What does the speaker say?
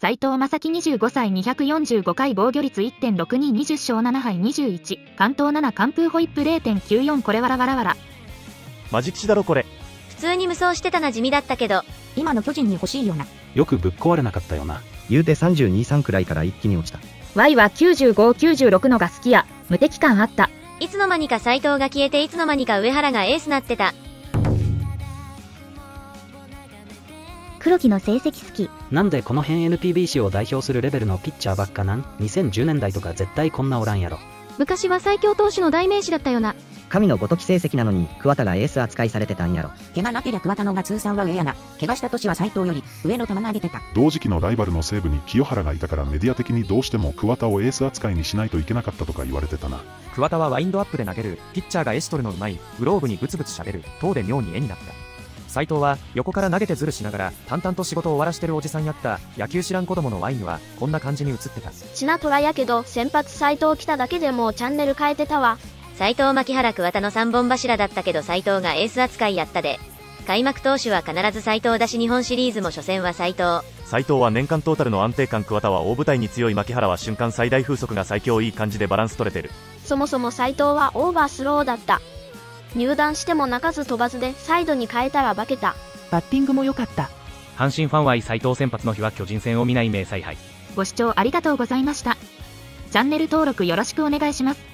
斉藤正樹25歳245回防御率1.6220勝7敗21関東7完封ホイップ0.94これわらわらわらマジ吉だろこれ普通に無双してたな地味だったけど今の巨人に欲しいよな。よくぶっ壊れなかったよな。言うて32、3くらいから一気に落ちた。Y は9596のが好きや無敵感あったいつの間にか斎藤が消えていつの間にか上原がエースなってた黒木の成績好き。なんでこの辺 NPB を代表するレベルのピッチャーばっかなん ?2010 年代とか絶対こんなおらんやろ。昔は最強投手の代名詞だったよな。神のごとき成績なのに、桑田がエース扱いされてたんやろ。怪我なけりゃ桑田のが通算は上やな。怪我した年は斎藤より上の球投げてた。同時期のライバルの西武に清原がいたからメディア的にどうしても桑田をエース扱いにしないといけなかったとか言われてたな。桑田はワインドアップで投げる、ピッチャーがエシ取るのうまい、グローブにブツブツ喋る、等で妙に絵になった。斎藤は横から投げてズルしながら淡々と仕事を終わらしてるおじさんやった野球知らん子供のワイにはこんな感じに映ってたシナトラやけど先発斎藤来ただけでもうチャンネル変えてたわ。斎藤槙原桑田の3本柱だったけど斎藤がエース扱いやったで。開幕投手は必ず斎藤だし日本シリーズも初戦は斎藤。斎藤は年間トータルの安定感桑田は大舞台に強い槙原は瞬間最大風速が最強いい感じでバランス取れてる。そもそも斎藤はオーバースローだった入団しても泣かず飛ばずでサイドに変えたら化けた。バッティングも良かった。阪神ファンは斎藤先発の日は巨人戦を見ない名采配。ご視聴ありがとうございました。チャンネル登録よろしくお願いします